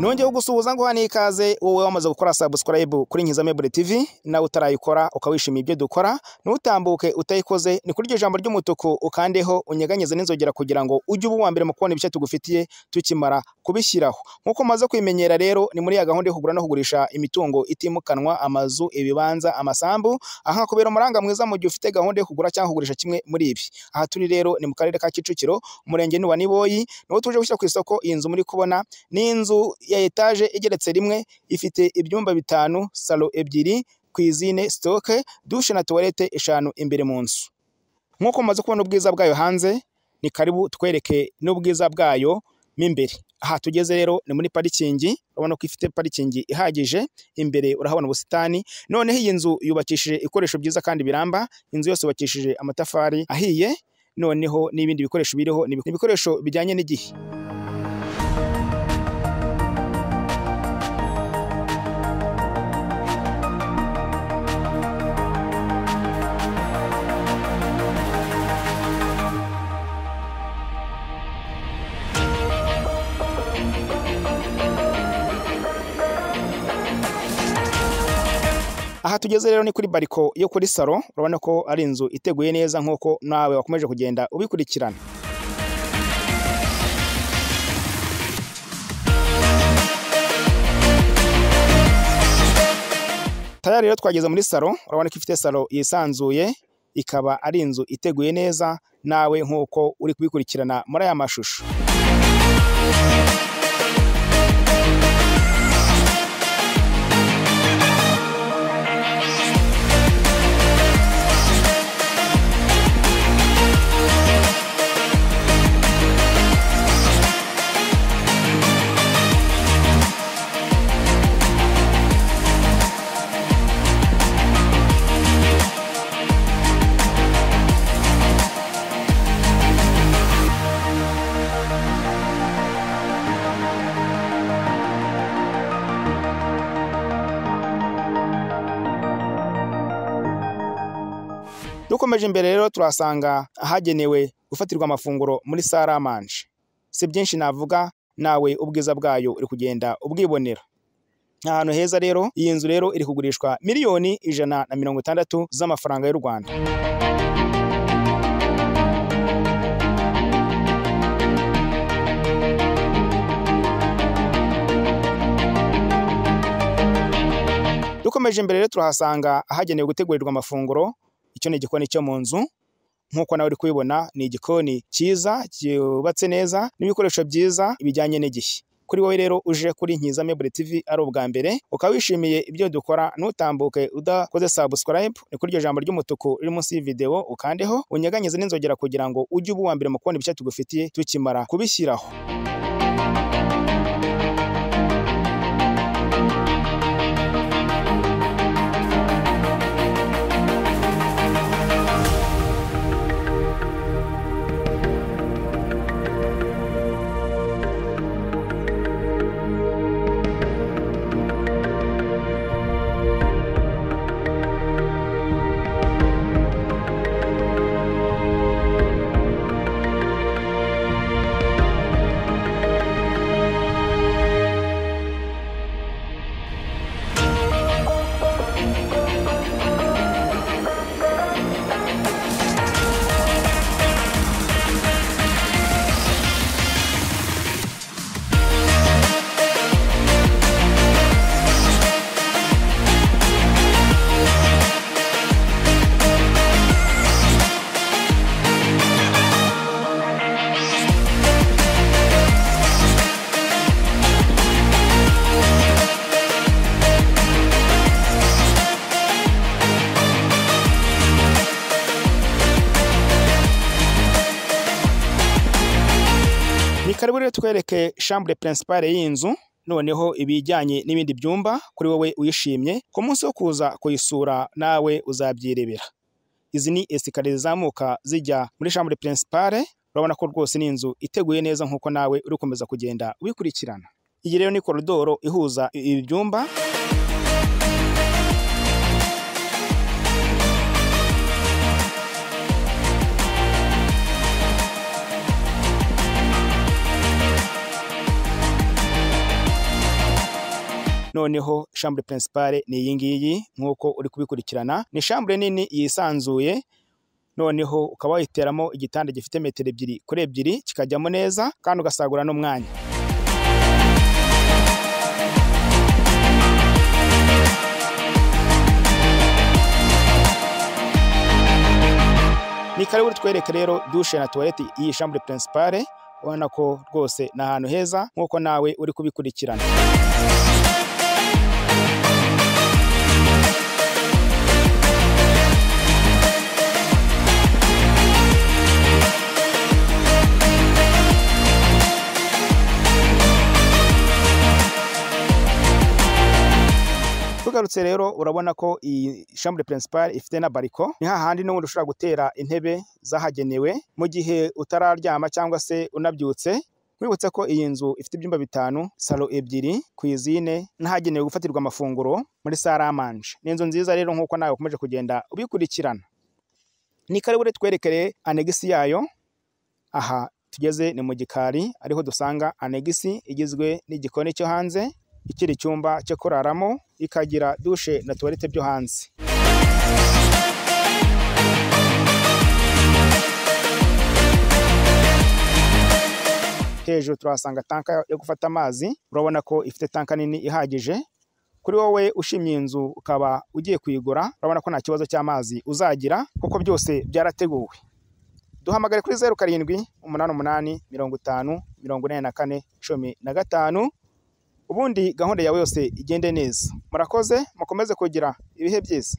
nongeyeho gusuhuza ngo hano ikaze wowe wamaze gukora subscribe kuri Nkiza Mebure TV nawe utarayikora ukaba wishimiye ibyo dukora ntutambuke utayikoze ni kuri iryo jambo ry'umutuku ukandeho unyeganyeze n'inzogera kugira ngo ujye uba uwa mbere mu kubona ibice tugufitiye tukimara kubishyiraho. Nk'uko umaze kwimenyera rero ni muri ya gahunda yo kugura no kugurisha imitungo itimukanwa amazu ibibanza amasambu aha kubera umuranga mwiza mu gihe ufite gahunda yo kugura cyangwa kugurisha kimwe muri ibi. Aha turi rero ni mu karere ka Kicukiro umurenge ni wa Niboyi ni ho tuje gushyira ku isoko iyi nzu muri kubona ni inzu ya etaje igeretse rimwe ifite ibyumba bitanu salo ebyiri kwizine sitoke dushe na tuwarete eshanu imbere mu nzu. Nk'uko mumaze kubona ubwiza bwayo hanze ni karibu twereke n'ubwiza bwayo mo imbere. Aha tugeze rero ni muri parikingi urabona ko ifite parikingi ihagije imbere urahabona ubusitani noneho iyi nzu yubakishije ibikoresho byiza kandi biramba inzu yose yubakishije amatafari ahiye noneho n'ibindi bikoresho biriho ni ibikoresho bijyanye n'igihe. Tugeze rero ni kuri bariko yo kuri salo urabona ko ari inzu iteguye neza nk'uko nawe wakomeje kugenda ubikurikirana. Tayari rero twageze muri salo urabona ko ifite salo yisanzuye ikaba ari inzu iteguye neza nawe nk'uko uri kubikurikirana muri aya mashusho. Dukomeje imbere rero turasanga ahagenewe gufatirwa amafunguro muri saramanje si byinshi navuga nawe ubwiza bwayo uri kugenda ubwibonera. Ahantu heza rero iyi nzu rero iri kugurishwa miliyoni ijana na mirongo itandatu z'amafaranga y'u rwanda. Dukomeje imbere rero turahasanga ahagenewe gutegurirwa amafunguro icyo ni igikoni cyo mu nzu. Nk'uko nawe uri kubibona ni igikoni cyiza cyubatse neza n'ibikoresho byiza bijyanye n'igihe kuri wowe rero uje kuri Nkiza Mebure TV ari ubwa mbere ukaba wishimiye ibyo dukora ntutambuke udakoze subscribe. Ni kuri iryo jambo ry'umutuku riri munsi y'ivideo ukandeho unyeganyeze n'inzogera kugira ngo ujye uba uwa mbere mu kubona ibice tugufitiye tukimara kubishyiraho. Ni karibu rero twereke chambre principale y'iyi nzu noneho ibijyanye n'ibindi byumba kuri wowe uyishimye ku munsi wo kuza kuyisura nawe uzabyirebera izi ni esikariye zizamuka zijya muri chambre principale urabona ko rwose ni inzu iteguye neza nk'uko nawe uri gukomeza kugenda ubikurikirana iyi rero ni koridoro ihuza ibi byumba. Noneho shambure principale ni iyi ngiyi nk'uko uri kubikurikirana. Ni shambure nini yisanzuye noneho ukaba wayiteramo igitanda gifite metero ebyiri kuri ebyiri kikajyamo neza kandi ugasagura n'umwanya. Ni karibu twereke rero dushe na tuwarete y'iyi shambure principale. Ubona ko rwose ni ahantu heza nk'uko nawe uri kubikurikirana. Tugarutse rero urabona ko iyi shambure principale ifite na bariko ni hahandi n'ubundi ushobora gutera intebe zahagenewe mu gihe utararyama cyangwa se unabyutse wibutse ko iyi nzu ifite ibyumba bitanu salo ebyiri kwizine n'ahagenewe gufatirwa amafunguro muri saramanje ni inzu nziza rero nk'uko nawe ukomeje kugenda ubikurikirana. Ni karibu twerekere anegisi yayo. Aha tugeze ni mu gikari ariho dusanga anegisi igizwe n'igikoni cyo hanze. Ikiri icyumba cyo kuraramo ikagira dushe na tuwarete byo hanze. Hejuru turahasanga tanka yo gufata amazi urabona ko ifite tanka nini ihagije. Kuri wowe ushimye inzu ukaba ugiye kuyigura urabona ko nta kibazo cy'amazi uzagira kuko byose byarateguwe. Duhamagare kuri zeru karindwi umunani umunani mirongo itanu mirongo inani na kane cumi na gatanu. Ubundi gahunda yawe yose igende neza. Murakoze mukomeze kugira ibihe byiza.